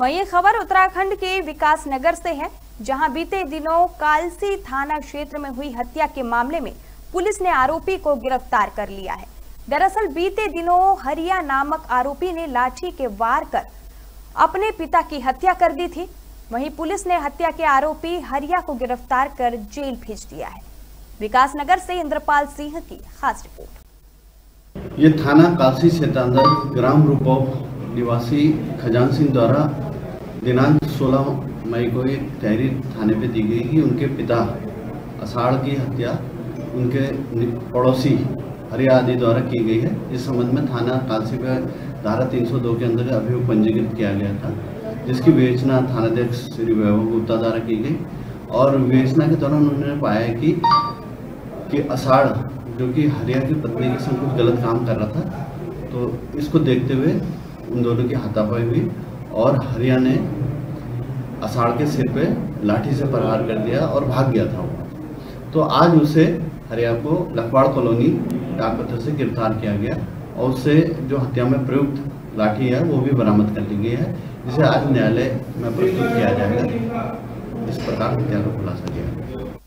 वहीं खबर उत्तराखंड के विकास नगर से है, जहाँ बीते दिनों कालसी थाना क्षेत्र में हुई हत्या के मामले में पुलिस ने आरोपी को गिरफ़्तार कर लिया है। दरअसल बीते दिनों हरिया नामक आरोपी ने लाठी के वार कर अपने पिता की हत्या कर दी थी। वहीं पुलिस ने हत्या के आरोपी हरिया को गिरफ़्तार कर जेल भेज दिया है। विकास नगर से इंद्रपाल सिंह की खास रिपोर्ट। ये थाना काशी अंदर ग्राम रूपो निवासी खजान सिंह द्वारा दिनांक 16 मई को एक तहरीर थाने पे दी गई कि उनके पिता अषाढ़ की हत्या उनके पड़ोसी हरिया आदि द्वारा की गई है। इस संबंध में थाना कालसी में धारा 302 के अंदर अभियोग पंजीकृत किया गया था, जिसकी विवेचना थानाध्यक्ष श्री वैभव गुप्ता द्वारा की गई और विवेचना के दौरान उन्होंने पाया कि कि अषाढ़, जो कि हरिया की पत्नी के संग कुछ गलत काम कर रहा था तो इसको देखते हुए उन दोनों की हाथापाई हुई और हरिया ने अषाढ़ के सिर पे लाठी से प्रहार कर दिया और भाग गया था तो आज उसे हरिया को लखवाड़ कॉलोनी डाकपत्थर से गिरफ़्तार किया गया और उससे जो हत्या में प्रयुक्त लाठी है, वो भी बरामद कर ली गई है, जिसे आज न्यायालय में प्रस्तुत किया जाएगा। इस प्रकार हत्या का खुलासा किया